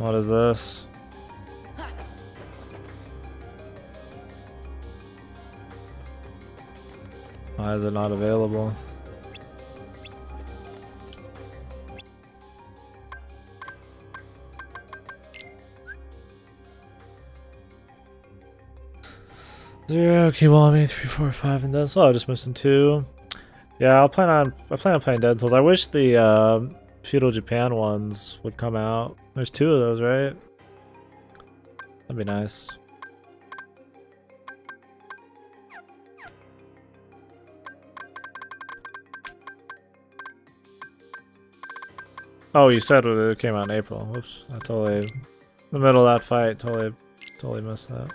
What is this? Why is it not available? Zero, Kiwami, three, four, five, and that's oh, just missing two. Yeah, I'll plan on I plan on playing Dead Souls. I wish the uh, feudal Japan ones would come out. There's two of those, right? That'd be nice. Oh, you said it came out in April. Whoops, I totally, in the middle of that fight, totally, totally missed that.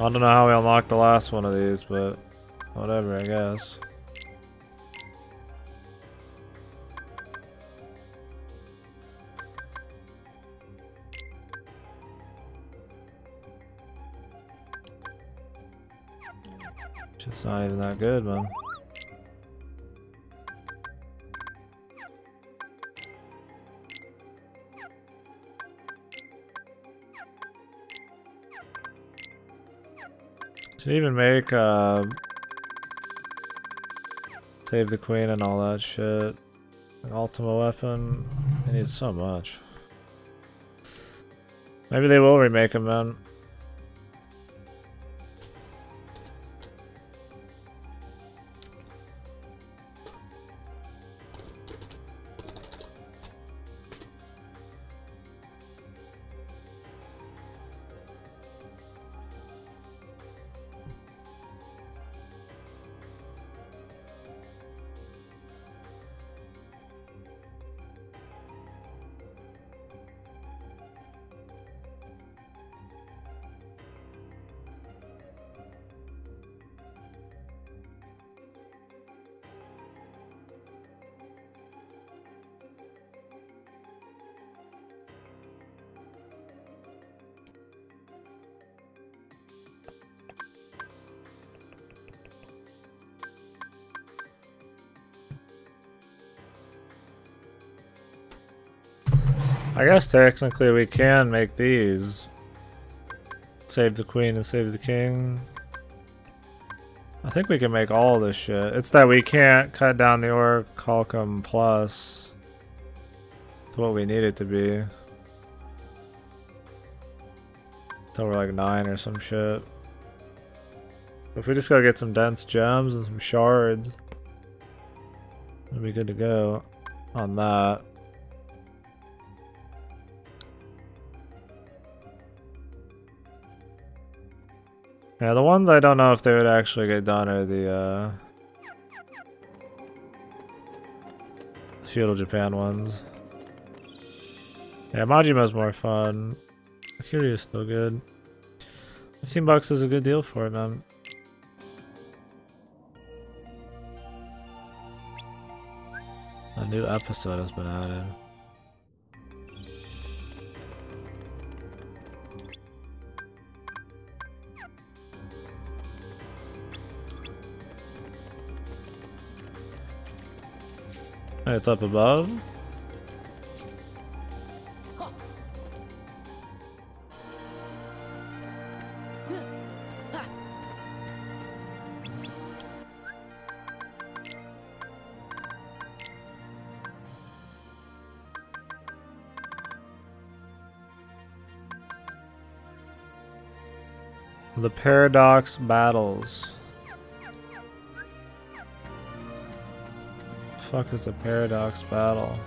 I don't know how we unlocked the last one of these, but whatever, I guess. It's not even that good, man. To even make uh, save the queen and all that shit. An ultima weapon. It needs so much. Maybe they will remake them then. Guess technically we can make these. Save the queen and save the king. I think we can make all this shit. It's that we can't cut down the Orichalcum plus to what we need it to be. Until we're like 9 or some shit. If we just go get some dense gems and some shards, we'll be good to go on that. Yeah, the ones I don't know if they would actually get done are the, uh... Feudal Japan ones. Yeah, Majima's more fun. Kiryu's still good. 15 bucks is a good deal for it, man. A new episode has been added. It's up above. The Paradox Battles. Fuck is a paradox battle?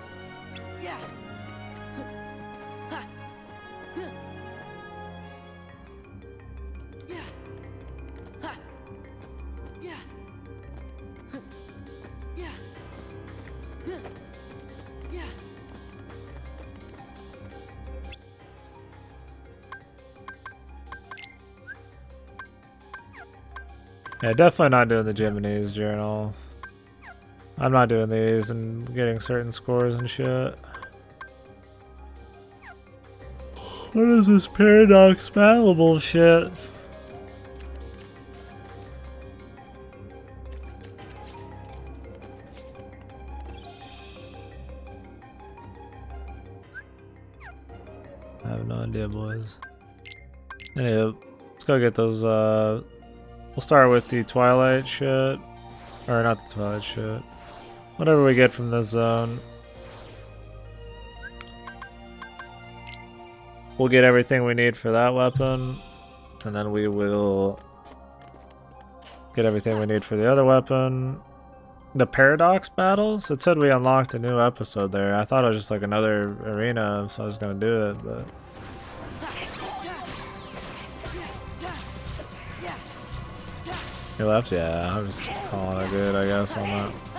Yeah, definitely not doing the Jiminy's journal. I'm not doing these and getting certain scores and shit. What is this paradox battle bullshit? I have no idea, boys. Anyway, let's go get those, uh... We'll start with the Twilight shit. Or not the Twilight shit. Whatever we get from this zone. We'll get everything we need for that weapon. And then we will get everything we need for the other weapon. The Paradox battles? It said we unlocked a new episode there. I thought it was just like another arena, so I was gonna do it, but... He left? Yeah, I was calling it good, I guess, on that.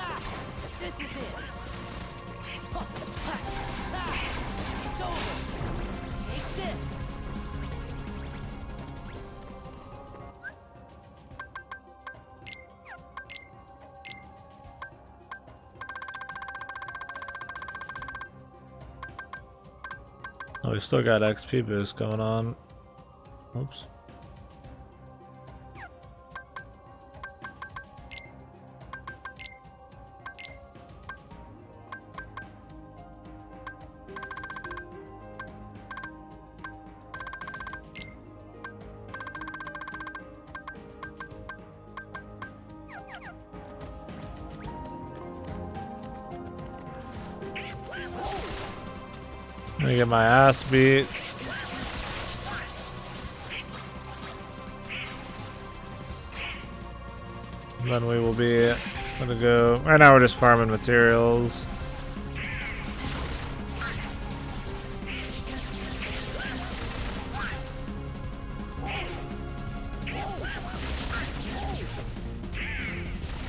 Still got XP boost going on. Oops. Get my ass beat. then we will be gonna go. Right now, we're just farming materials.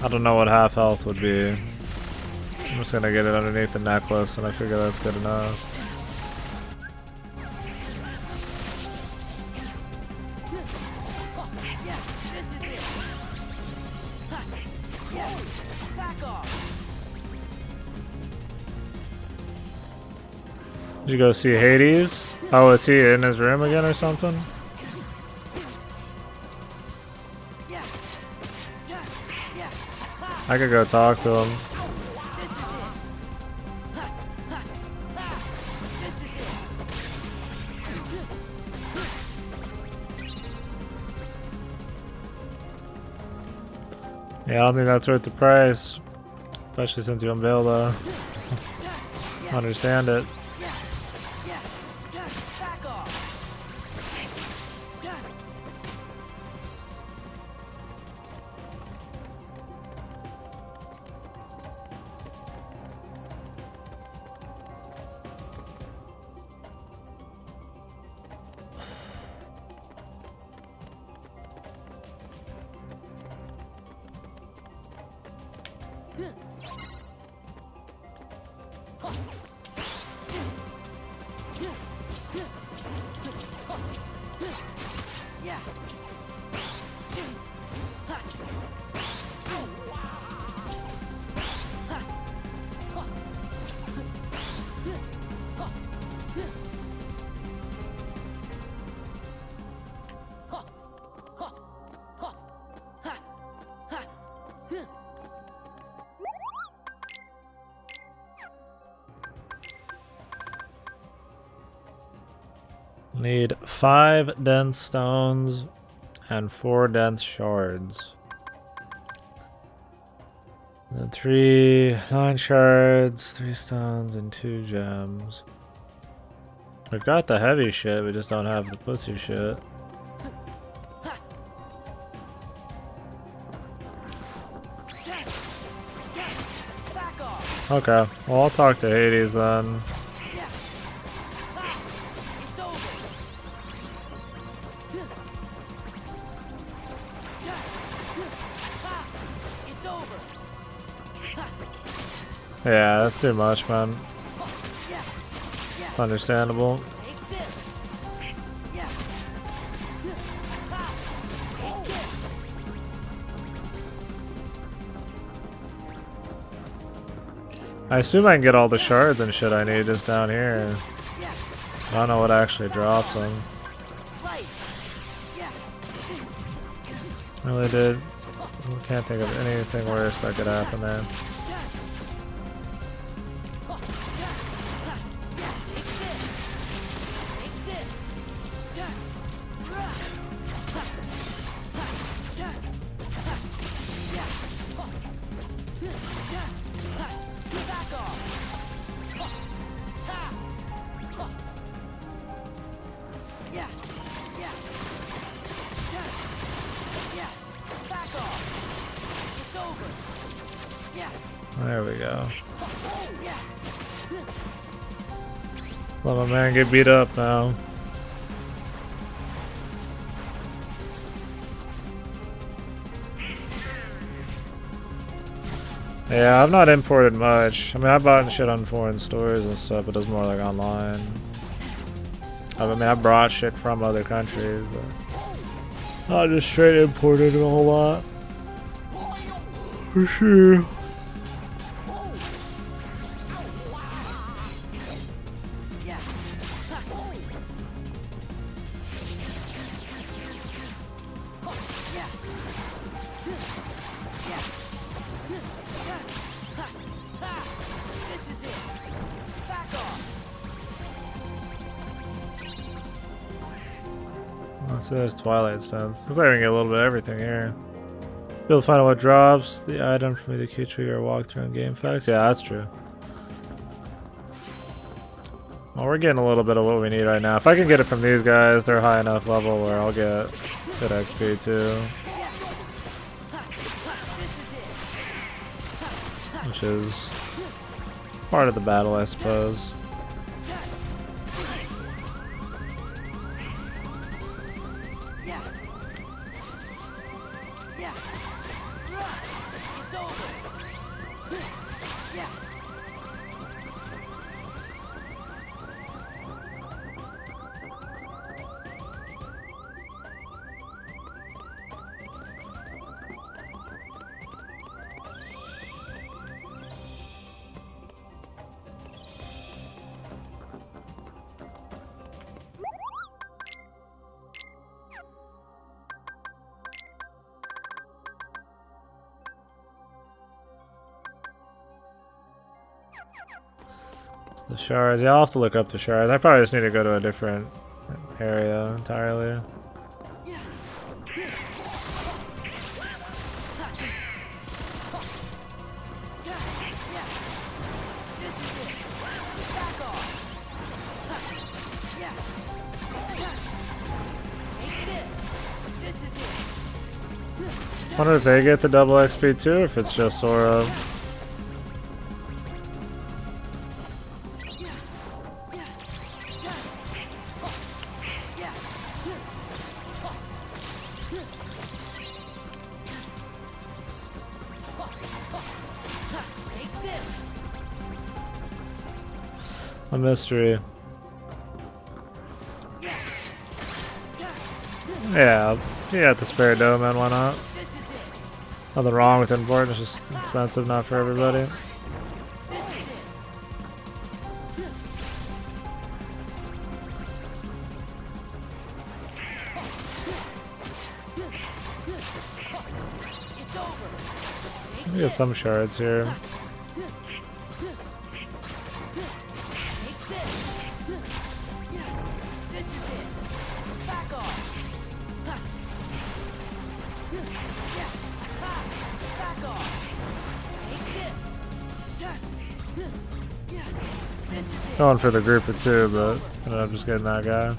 I don't know what half health would be. I'm just gonna get it underneath the necklace, and I figure that's good enough. Did you go see Hades? Oh, is he in his room again or something? I could go talk to him. Yeah, I don't think that's worth the price. Especially since you unveiled uh understand it. Five dense stones and four dense shards. And then three, nine shards, three stones, and two gems. We've got the heavy shit, we just don't have the pussy shit. Okay, well I'll talk to Hades then. Yeah, that's too much, man. Understandable. I assume I can get all the shards and shit I need just down here. I don't know what actually drops them. Really did. Can't think of anything worse that could happen. There get beat up now. Yeah, I've not imported much. I mean, I bought shit on foreign stores and stuff, but it's more like online. I mean, I brought shit from other countries, but not just straight imported a whole lot. For sure. So there's Twilight Stones. Looks like we can get a little bit of everything here. To find out what drops, the item me to key tree or walk through in GameFAQs. Yeah, that's true. Well, we're getting a little bit of what we need right now. If I can get it from these guys, they're high enough level where I'll get good XP too. Which is part of the battle, I suppose. Shards. Yeah, I'll have to look up the shards. I probably just need to go to a different area entirely. I wonder if they get the double XP too, if it's just Sora. A mystery. Yeah, yeah, the spare dome, man, why not? Nothing wrong with import, it's just expensive, not for everybody. We get some shards here. Going for the group of two, but I'm just getting that guy.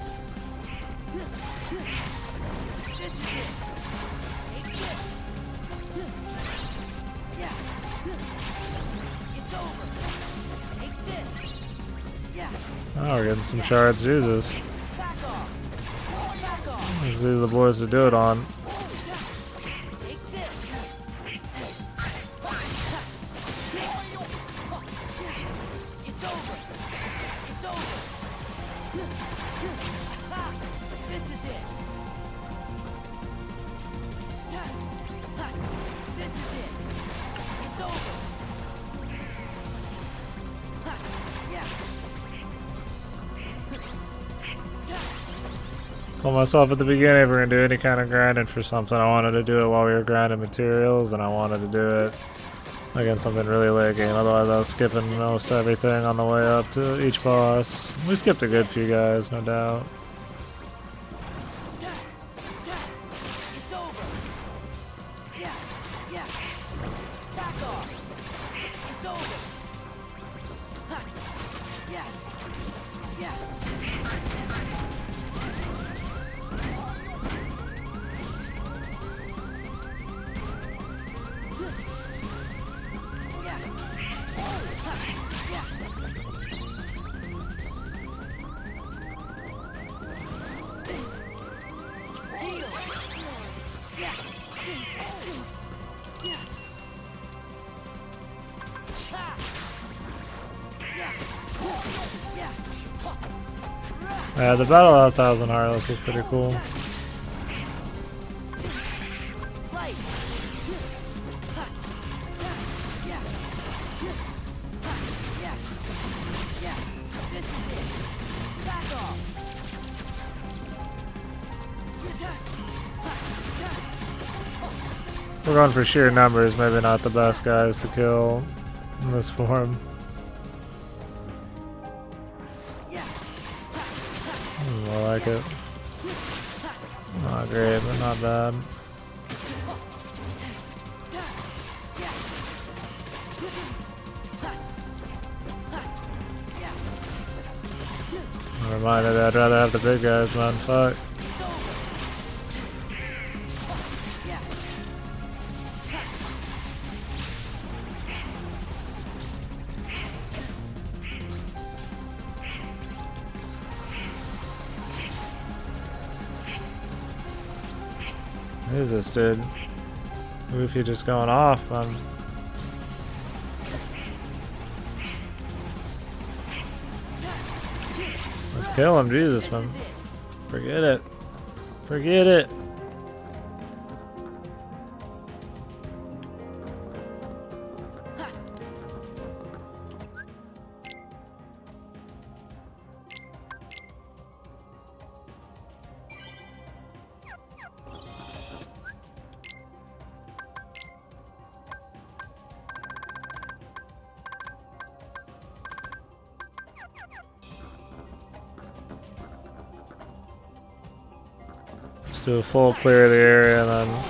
Oh, we're getting some shards, Jesus. These are the boys to do it on. Myself at the beginning if we're gonna do any kind of grinding for something, I wanted to do it while we were grinding materials, and I wanted to do it against something really late game. Otherwise, I was skipping most everything on the way up to each boss. We skipped a good few guys, no doubt. The Battle of a Thousand Heartless was pretty cool. We're going for sheer numbers, maybe not the best guys to kill in this form. It. Not great, but not bad. I'm reminded I'd rather have the big guys, man. Fuck. Who is this dude? Luffy just going off, man. Let's kill him, Jesus, man. Forget it. Forget it. A full clear of the area and then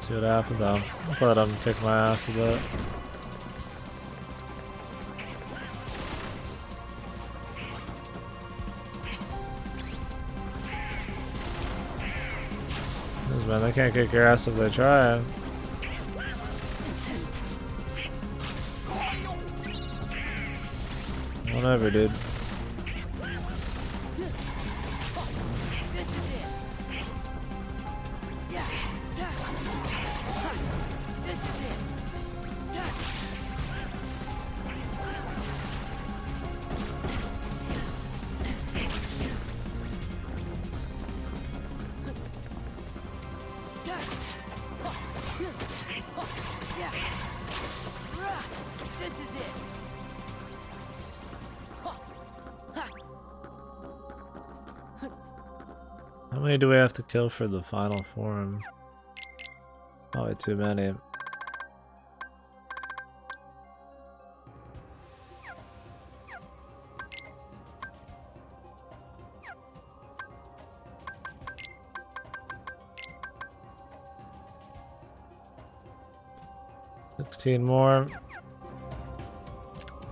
see what happens. I'll, let him kick my ass a bit. This man, they can't kick your ass if they try. Whatever, dude. Kill for the final form? Probably too many. Sixteen more.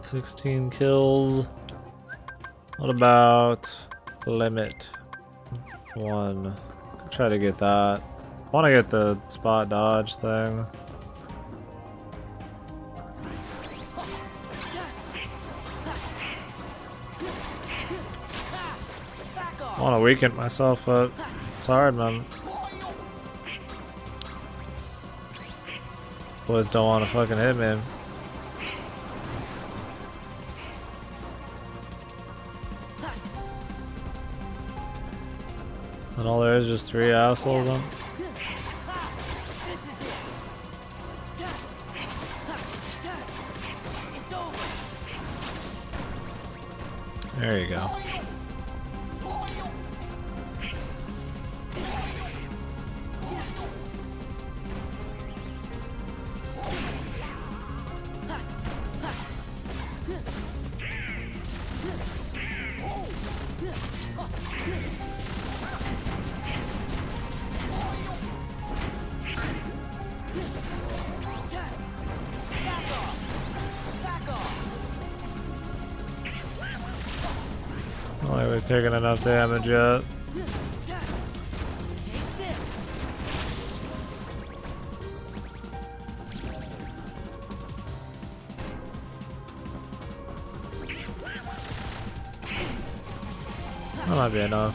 Sixteen kills. What about limit? one. Try to get that. I want to get the spot dodge thing. I want to weaken myself, but it's hard, man. Boys don't want to fucking hit me. And all there is just three assholes. Damage yet. That might be enough.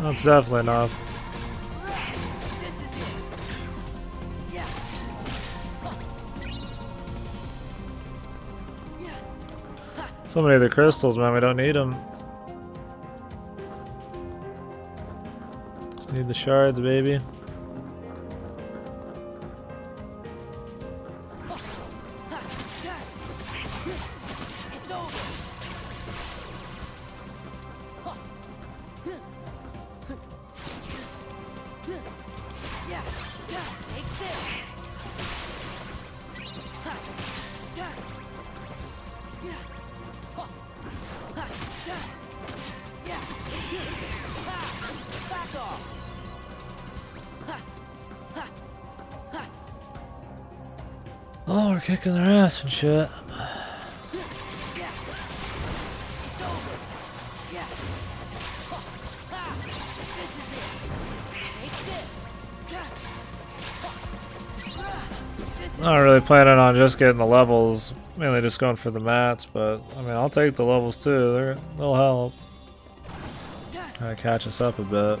That's definitely enough. So many of the crystals, man, we don't need them. Just need the shards, baby. Kicking their ass and shit. Not really planning on just getting the levels, mainly just going for the mats, but I mean, I'll take the levels too. They're, they'll help. Kind of catch us up a bit.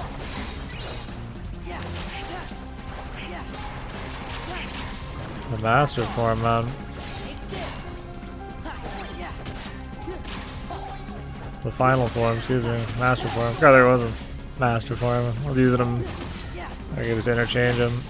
the master form, man. The final form, excuse me, master form. God, there was a master form. I'm using them. I can just interchange them.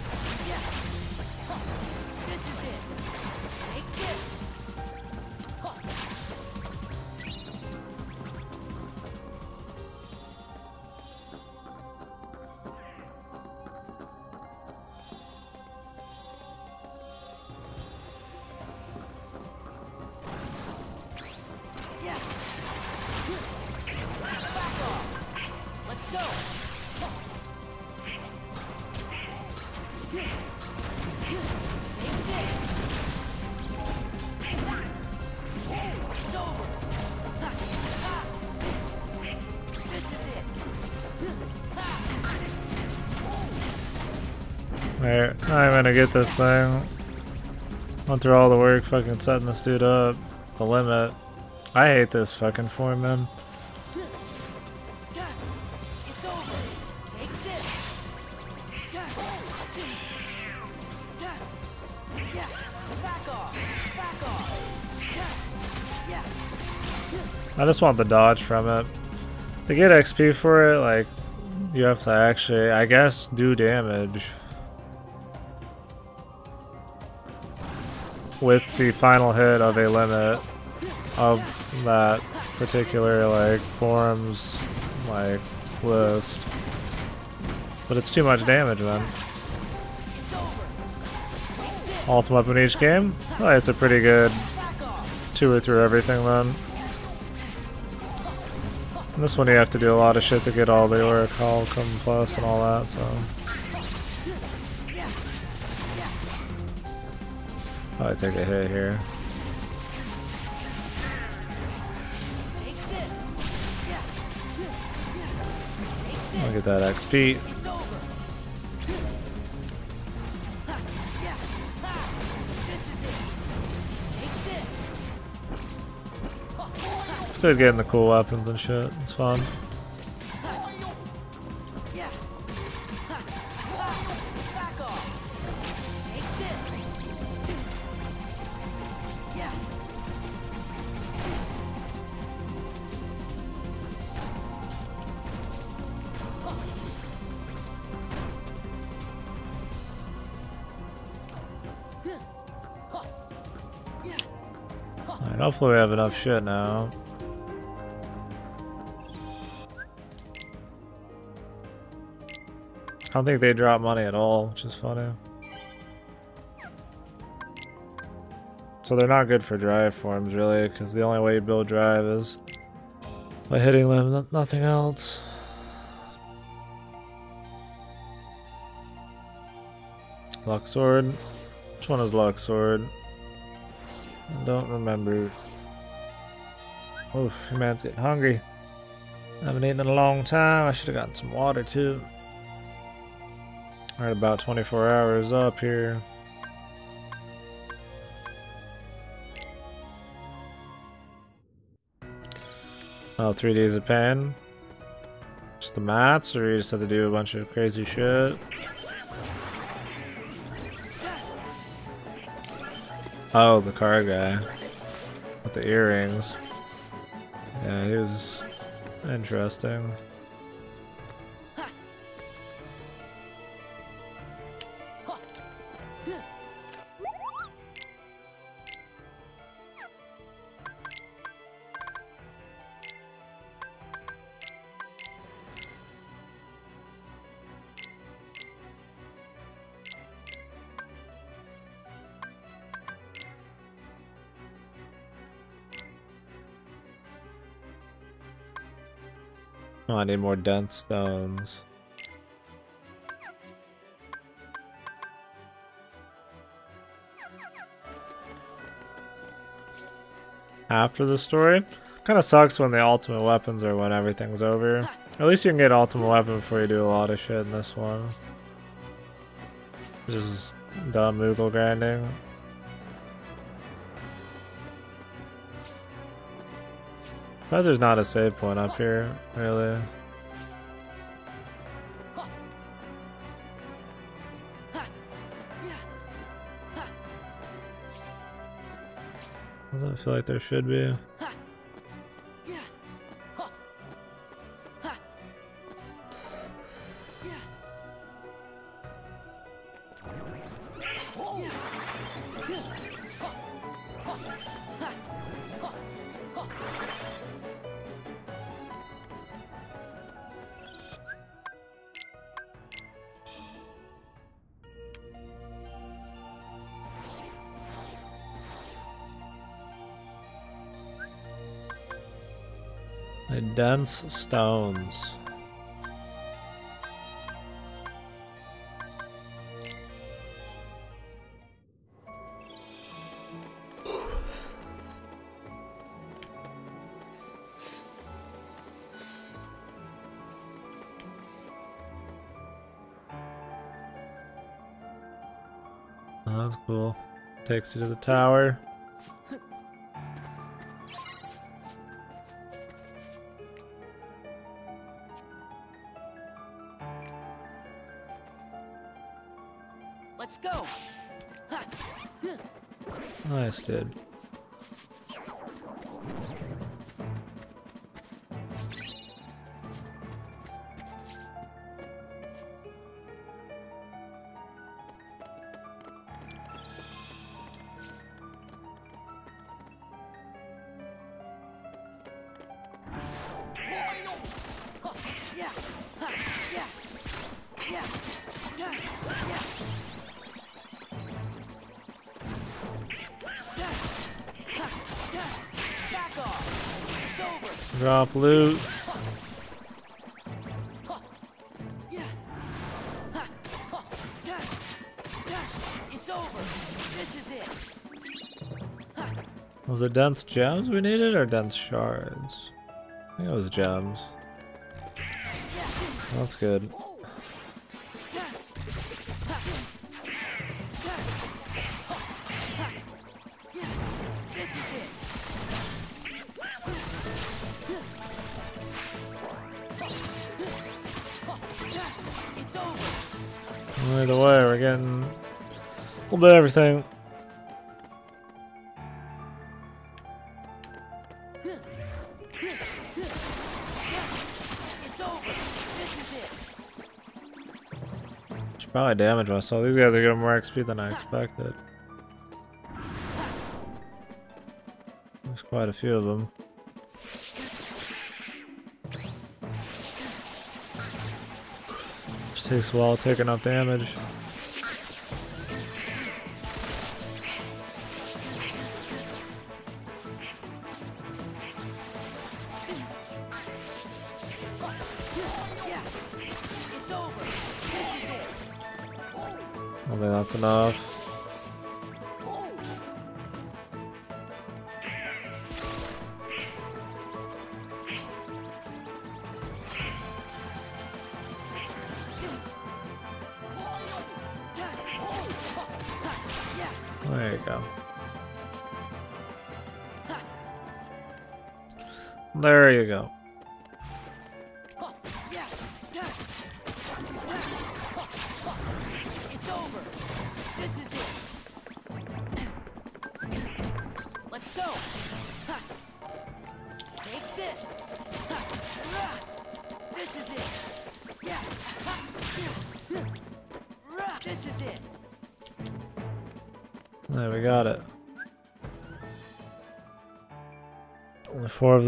Get this thing. Went through all the work fucking setting this dude up. The limit. I hate this fucking form, man. I just want the dodge from it. To get XP for it, like, you have to actually, I guess, do damage. With the final hit of a limit of that particular like forms like list. But it's too much damage man. Ultimate weapon each game? Oh, it's a pretty good two or through everything then. And this one you have to do a lot of shit to get all the Orichalcum Plus and all that, so... Probably take a hit here. I'll get that XP. It's good getting the cool weapons and shit. It's fun. Hopefully we have enough shit now. I don't think they drop money at all, which is funny. So they're not good for drive forms, really, because the only way you build drive is by hitting them, nothing else. Luxord. Which one is Luxord? I don't remember. Oof, man's getting hungry. I haven't eaten in a long time. I should have gotten some water too. Alright, about 24 hours up here. Oh, three days of pain. Just the mats, or you just have to do a bunch of crazy shit? Oh, the car guy. With the earrings. Yeah, he was interesting. Need more dense stones. After the story? Kind of sucks when the ultimate weapons are when everything's over. At least you can get ultimate weapon before you do a lot of shit in this one. Just dumb Moogle grinding. But there's not a save point up here, really. Doesn't feel like there should be. Dense stones. That's cool. Takes you to the tower. Nice, dense gems we needed or dense shards? I think it was gems. That's good. Either way, we're getting a little bit of everything. Should probably damage myself. These guys are getting more XP than I expected. There's quite a few of them. Takes a while taking up damage. Enough.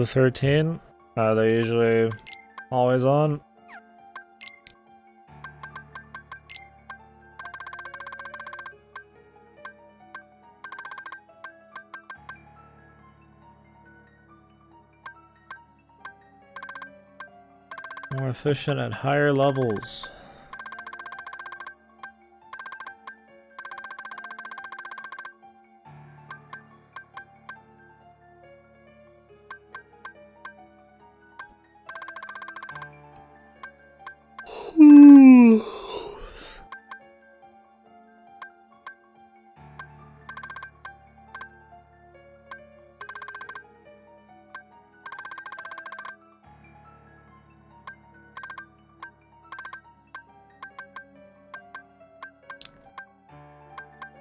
The 13. Uh, they're usually always on. More efficient at higher levels.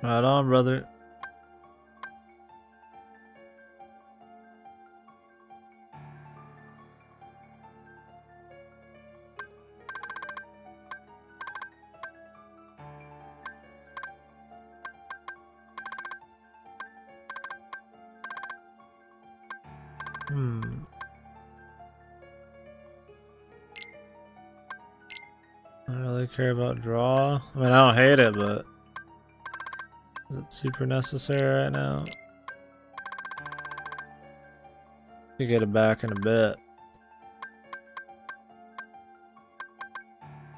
Right on, brother. Hmm. I really care about draw. I mean, I don't hate it, but super necessary right now? You get it back in a bit.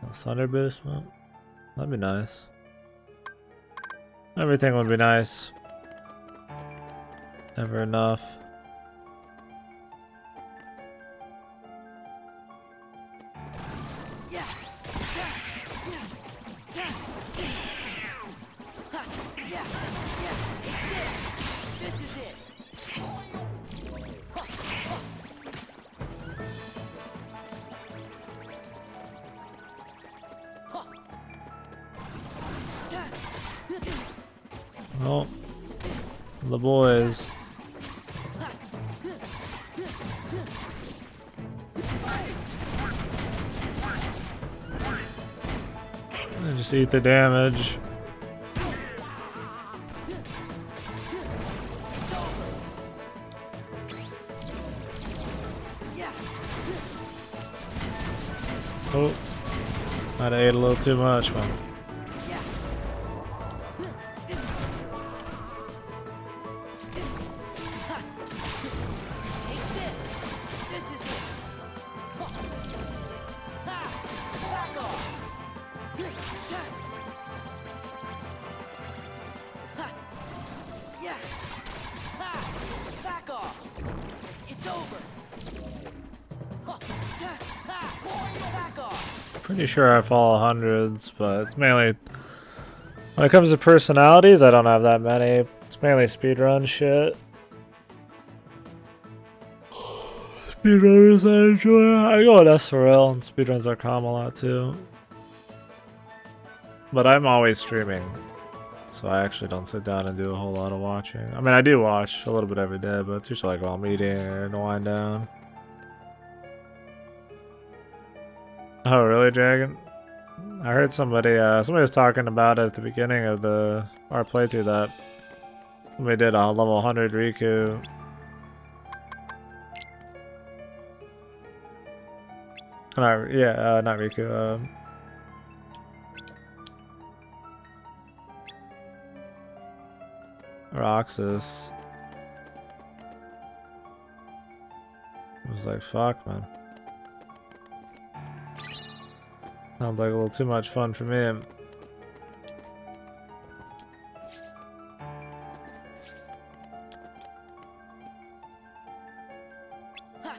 A thunder boost one? That'd be nice. Everything would be nice. Never enough. Just eat the damage. Oh, might have ate a little too much, man. Sure I follow hundreds, but it's mainly when it comes to personalities, I don't have that many. It's mainly speedrun shit. Speedrunners I enjoy. I go on SRL and speedruns.com a lot too. But I'm always streaming. So I actually don't sit down and do a whole lot of watching. I mean I do watch a little bit every day, but it's usually like while I'm eating to wind down. Oh, really, Dragon? I heard somebody, uh, somebody was talking about it at the beginning of the our playthrough that we did a level 100 Riku. Not, yeah, uh, not Riku, um... Roxas. I was like, fuck, man. Sounds like a little too much fun for me. What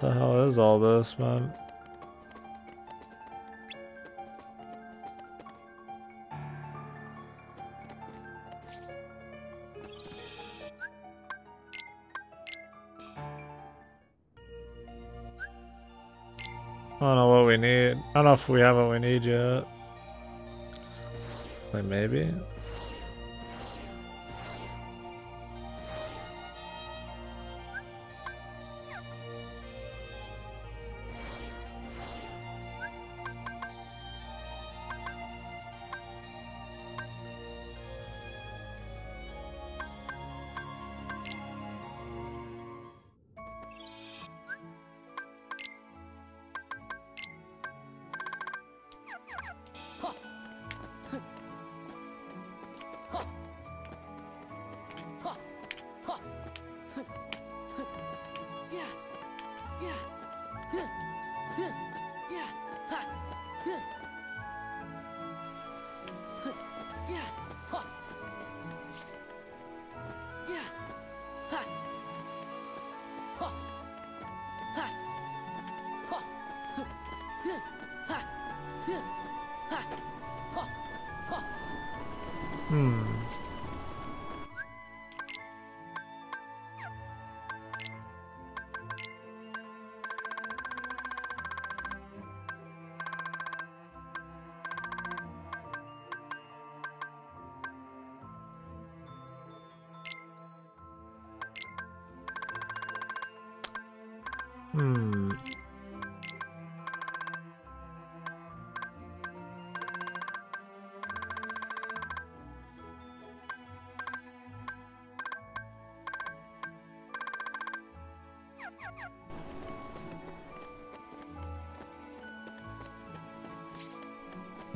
The hell is all this, man? Don't know if we have what we need yet. Like maybe? Hmm.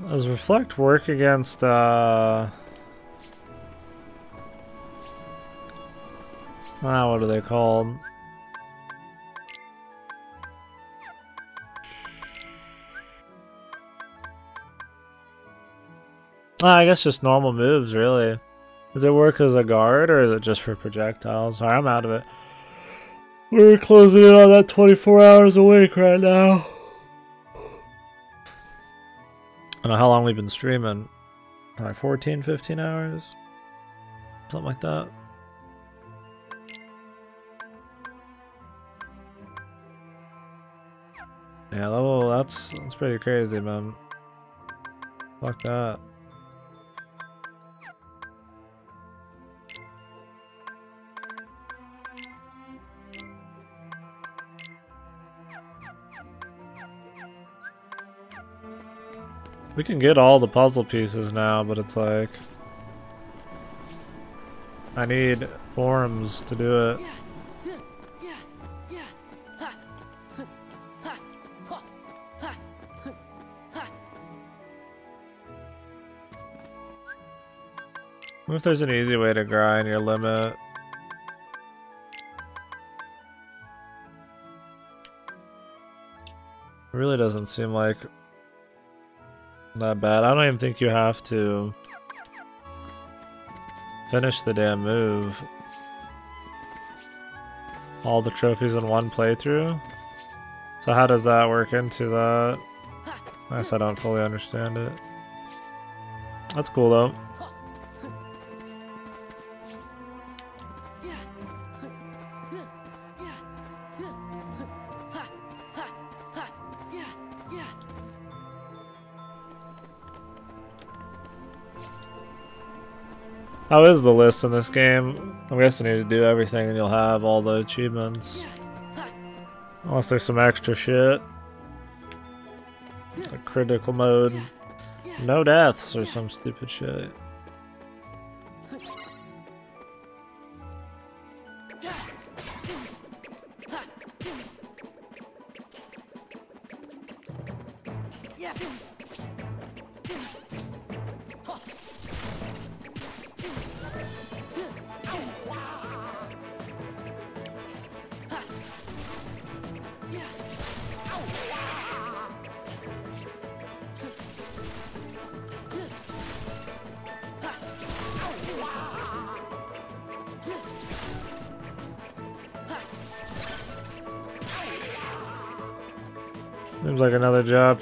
Does Reflect work against, uh... Ah, what are they called? I guess just normal moves, really. Does it work as a guard, or is it just for projectiles? Sorry, I'm out of it. We're closing in on that 24 hours a week right now. I don't know how long we've been streaming. Like 14, 15 hours? Something like that. Yeah, level, that's, that's pretty crazy, man. Fuck that. We can get all the puzzle pieces now, but it's like... I need forms to do it. If there's an easy way to grind your limit? It really doesn't seem like that bad. I don't even think you have to finish the damn move. All the trophies in one playthrough? So how does that work into that? I guess I don't fully understand it. That's cool though. How is the list in this game? I'm guessing you do everything and you'll have all the achievements. Unless there's some extra shit. A critical mode. No deaths or some stupid shit.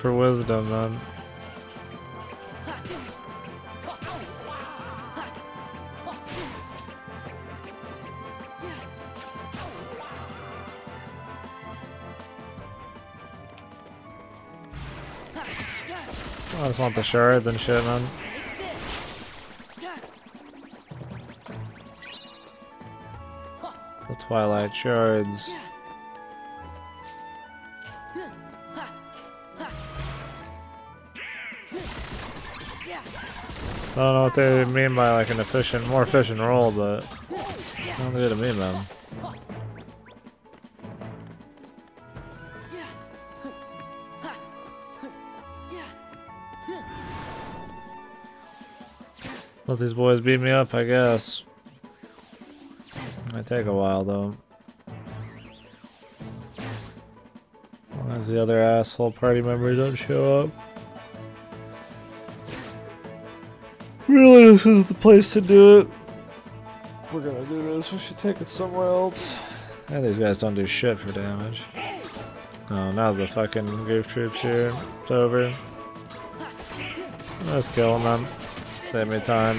For wisdom, man. I just want the shards and shit, man. The Twilight Shards. I don't know what they mean by like an efficient, more efficient roll, but sounds good to me, man. Let these boys beat me up, I guess. Might take a while though. As as the other asshole party members don't show up. Really, this is the place to do it. If we're gonna do this, we should take it somewhere else. And these guys don't do shit for damage. Oh, now the fucking goof troops here. It's over. Let's kill them. Save me time.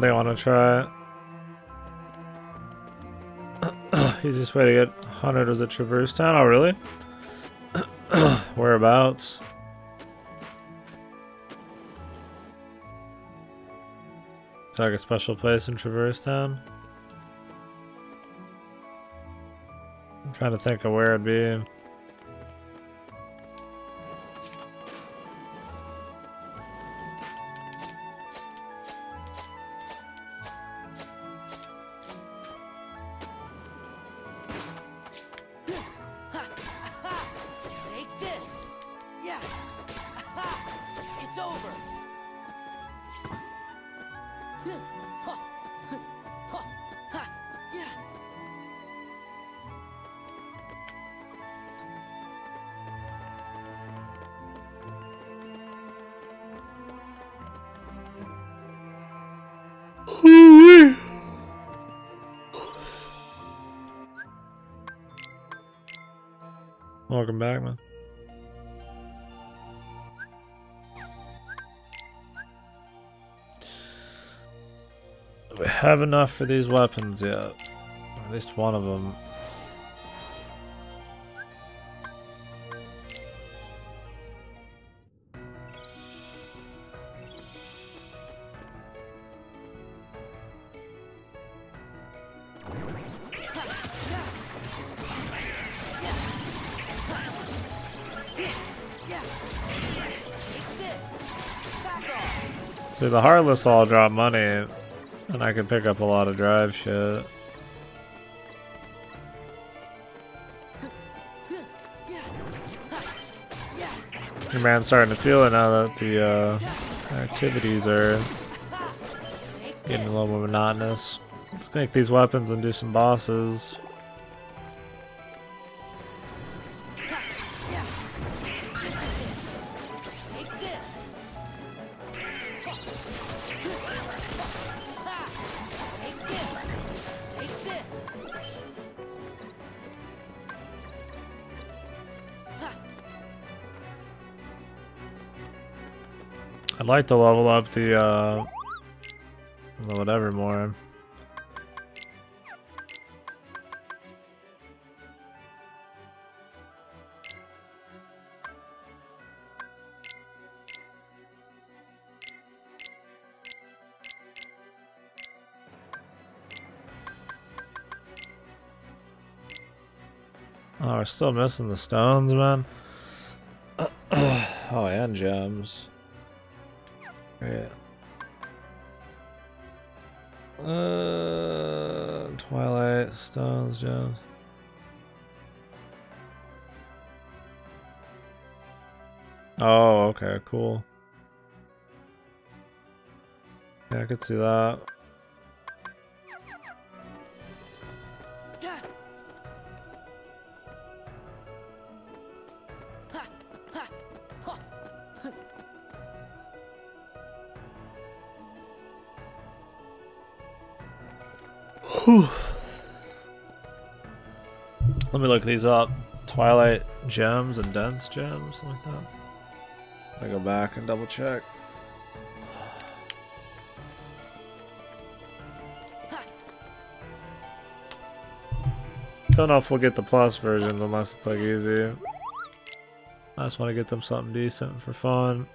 Thing I want to try. Easiest way to get 100 was at Traverse Town. Oh, really? Whereabouts? Is like a special place in Traverse Town? I'm trying to think of where it'd be. Welcome back, man. We have enough for these weapons yet. At least one of them. See, the Heartless all drop money, and I can pick up a lot of drive shit. Your man's starting to feel it now that the uh, activities are getting a little more monotonous. Let's make these weapons and do some bosses. I'd like to level up the, uh, whatever more. Oh, we're still missing the stones, man. oh, and gems. Yeah. Uh, Twilight, stones, Jones. Oh, okay, cool. Yeah, I could see that. Look these up. Twilight gems and dense gems, something like that. I go back and double check. Don't know if we'll get the plus versions unless it's like easy. I just want to get them something decent for fun.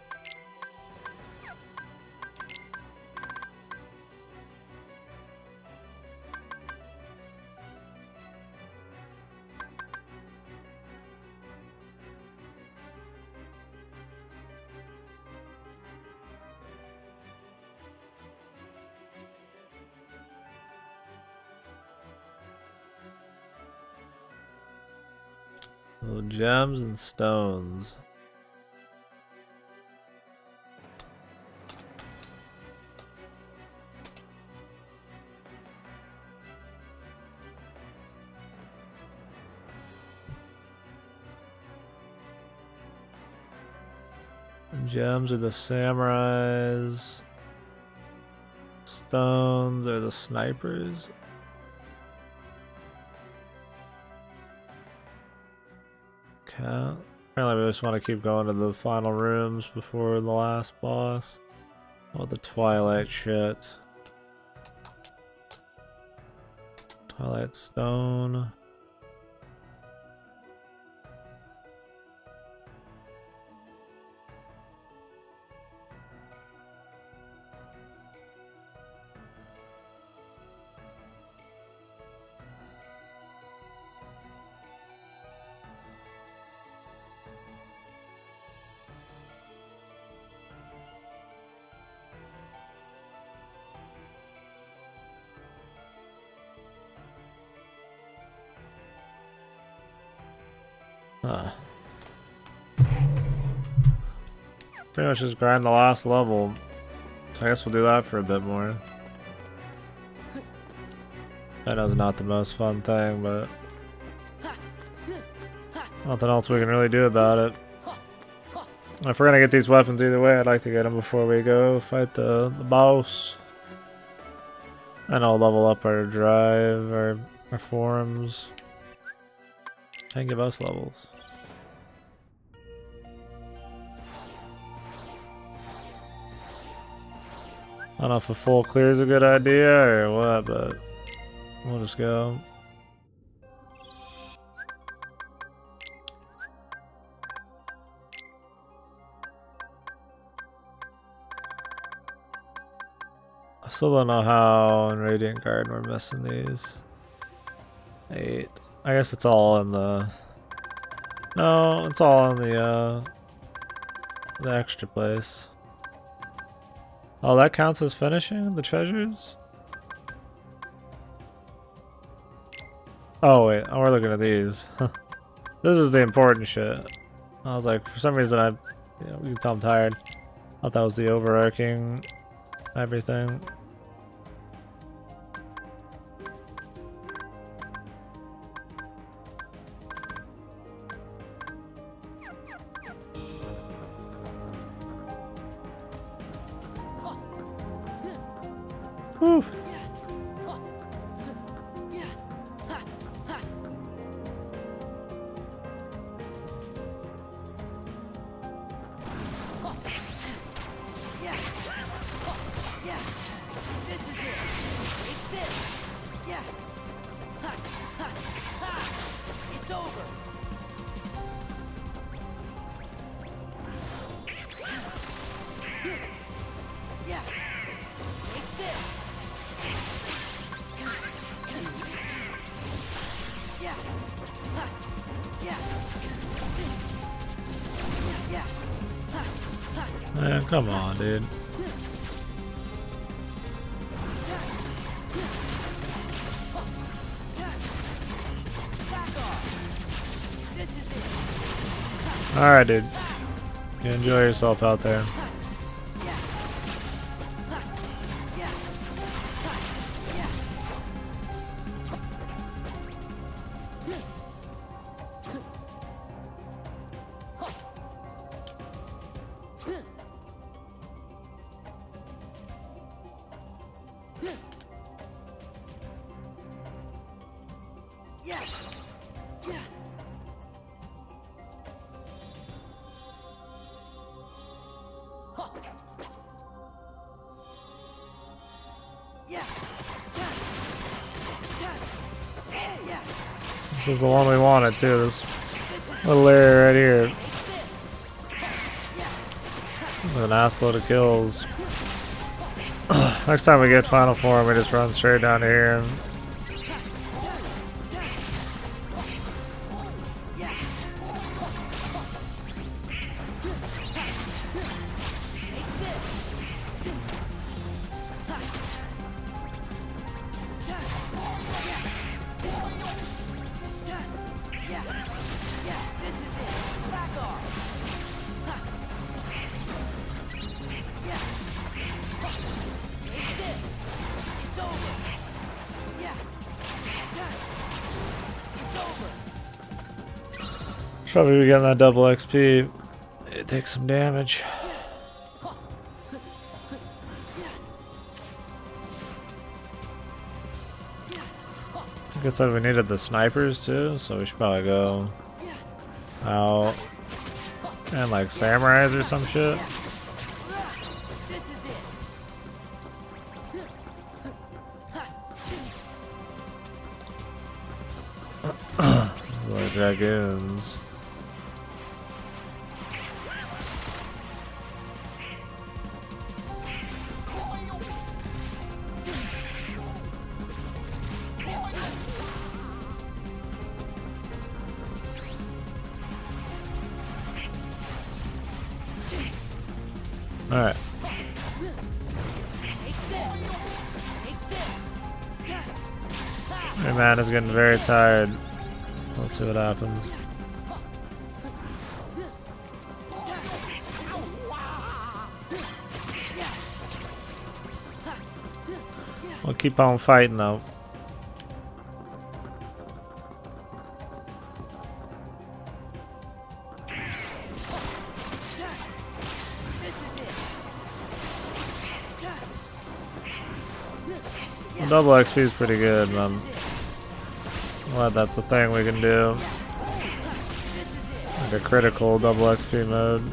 Oh, gems and stones. Gems are the samurais. Stones are the snipers. Okay. Apparently we just want to keep going to the final rooms before the last boss. Oh, the Twilight shit. Twilight Stone. Much just grind the last level. I guess we'll do that for a bit more. I know it's not the most fun thing, but nothing else we can really do about it. If we're gonna get these weapons either way, I'd like to get them before we go fight the, the boss. And I'll level up our drive, our, our forms. And give us levels. I don't know if a full clear is a good idea or what, but we'll just go. I still don't know how in Radiant Garden we're missing these. Eight. I guess it's all in the... No, it's all in the, uh... The extra place. Oh, that counts as finishing the treasures? Oh, wait. Oh, we're looking at these. this is the important shit. I was like, for some reason I... You know, you tell I'm tired. thought that was the overarching everything. Dude. You enjoy yourself out there. We wanted too. This little area right here. With an ass load of kills. Next time we get final form, we just run straight down here. And Probably getting that double XP. It takes some damage. I guess we needed the snipers too, so we should probably go out and like samurais or some shit. Dragoons. Getting very tired. Let's see what happens. We'll keep on fighting though. Double XP is pretty good, man. Glad that's a thing we can do. Like a critical double XP mode.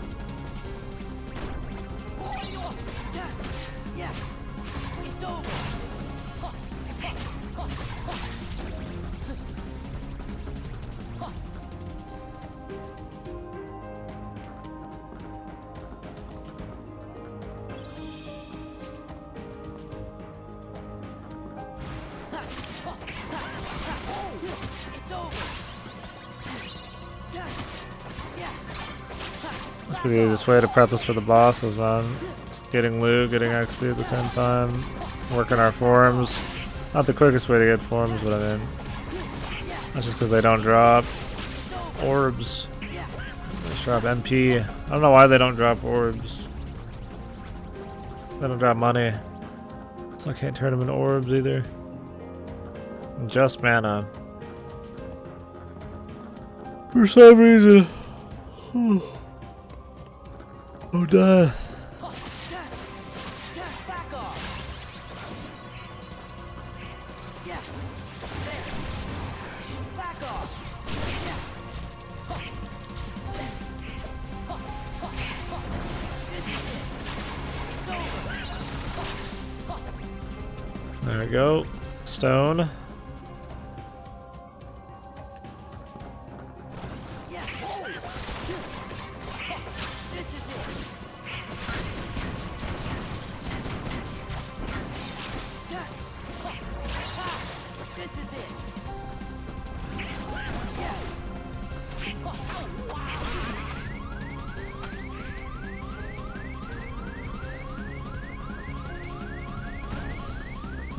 Way to prep us for the bosses, man. Just getting loot, getting XP at the same time, working our forms. Not the quickest way to get forms, but I mean, that's just because they don't drop orbs. They drop MP. I don't know why they don't drop orbs. They don't drop money. So I can't turn them into orbs either. Just mana. For some reason. Oh, die.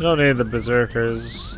Don't need the berserkers.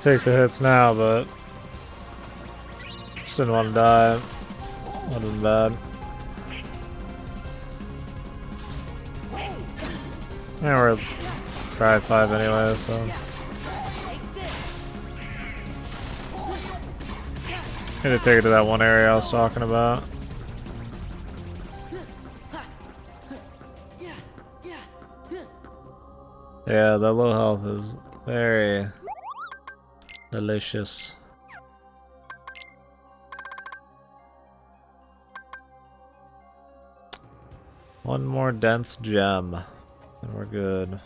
Take the hits now, but just didn't want to die. Have been bad. Yeah, we're try five anyway, so to take it to that one area I was talking about. Yeah. The low health is very delicious. One more dense gem, and we're good.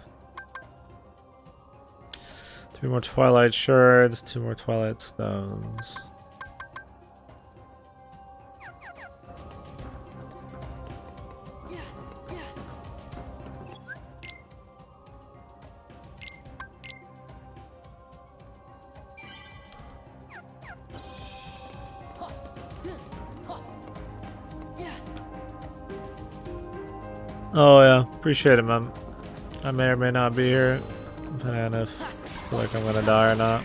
Three more twilight shards, two more twilight stones. Oh yeah, appreciate it, man. I may or may not be here, on if like I'm gonna die or not.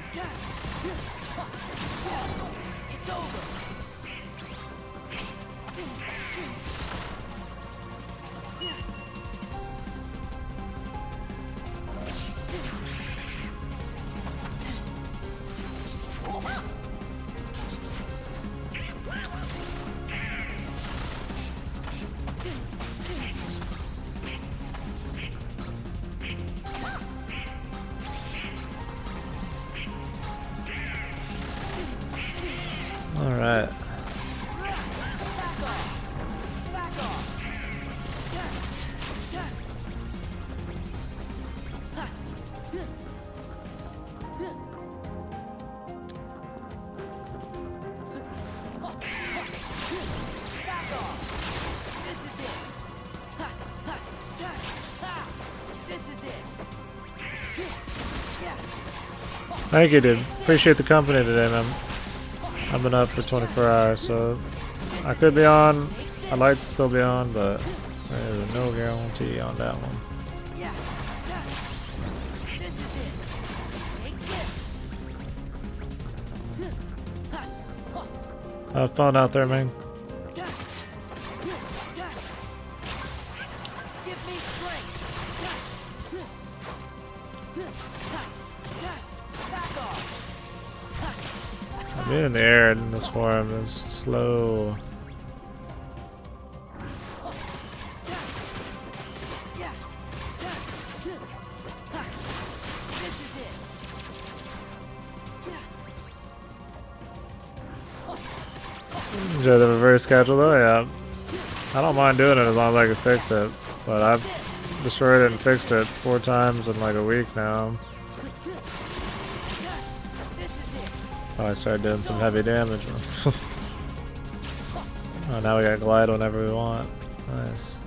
Yeah. Thank you, dude. Appreciate the company today, man. I've been up for 24 hours, so I could be on. I'd like to still be on, but there's no guarantee on that one. Have fun out there, man. In the form is slow. Enjoy the reverse schedule though, yeah. I don't mind doing it as long as I can fix it. But I've destroyed it and fixed it four times in like a week now. Oh, I started doing some heavy damage. oh, now we got glide whenever we want. Nice.